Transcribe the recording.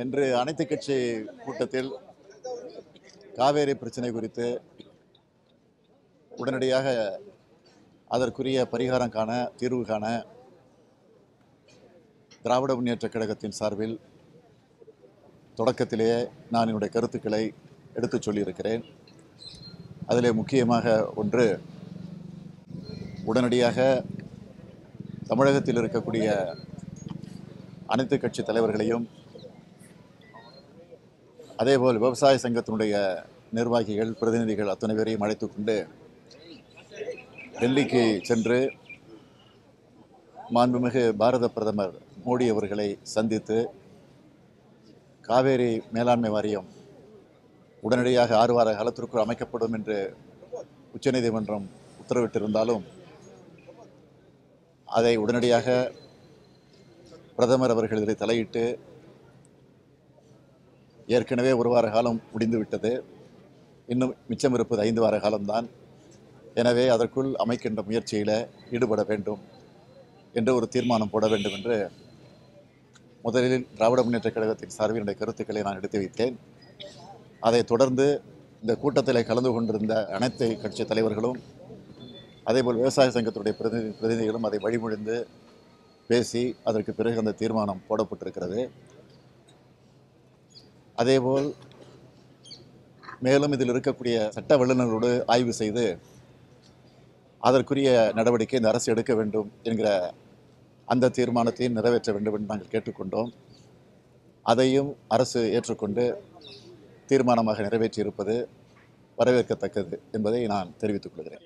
இன்று அனைத்து கட்சி கூட்டத்தில் காவேரி பிரச்சனை குறித்து உடனடியாக அதற்குரிய பரிகாரம் காண தீர்வு காண திராவிட முன்னேற்றக் கழகத்தின் சார்பில் தொடக்கத்திலேயே நான் என்னுடைய கருத்துக்களை எடுத்துச் சொல்லியிருக்கிறேன். அதிலே முக்கியமாக ஒன்று உடனடியாக தமிழகத்தில் இருக்கக்கூடிய அனைத்து கட்சி தலைவர்களையும் அதேபோல் விவசாய சங்கத்தினுடைய நிர்வாகிகள் பிரதிநிதிகள் அத்தனை பேரையும் அழைத்து கொண்டு டெல்லிக்கு சென்று மாண்புமிகு பாரத பிரதமர் மோடி அவர்களை சந்தித்து காவேரி மேலாண்மை வாரியம் உடனடியாக ஆறு வார காலத்திற்குள் அமைக்கப்படும் என்று உச்சநீதிமன்றம் உத்தரவிட்டிருந்தாலும் அதை உடனடியாக பிரதமர் அவர்கள் இதில் தலையிட்டு ஏற்கனவே ஒரு வார காலம் முடிந்துவிட்டது இன்னும் மிச்சம் இருப்பது ஐந்து வார காலம்தான். எனவே அதற்குள் அமைக்கின்ற முயற்சியில் ஈடுபட வேண்டும் என்று ஒரு தீர்மானம் போட வேண்டும் என்று முதலில் திராவிட முன்னேற்றக் கழகத்தின் சார்பில் என்னுடைய கருத்துக்களை நான் எடுத்து வைத்தேன். அதைத் தொடர்ந்து இந்த கூட்டத்தில் கலந்து கொண்டிருந்த அனைத்து கட்சி தலைவர்களும் அதேபோல் விவசாய சங்கத்துடைய பிரதிநிதி பிரதிநிதிகளும் அதை வழிமொழிந்து பேசி அதற்கு பிறகு அந்த தீர்மானம் போடப்பட்டிருக்கிறது. அதேபோல் மேலும் இதில் இருக்கக்கூடிய சட்ட வல்லுநர்களோடு ஆய்வு செய்து அதற்குரிய நடவடிக்கை இந்த அரசு எடுக்க வேண்டும் என்கிற அந்த தீர்மானத்தையும் நிறைவேற்ற வேண்டும் என்று நாங்கள் கேட்டுக்கொண்டோம். அதையும் அரசு ஏற்றுக்கொண்டு தீர்மானமாக நிறைவேற்றியிருப்பது வரவேற்கத்தக்கது என்பதை நான் தெரிவித்துக் கொள்கிறேன்.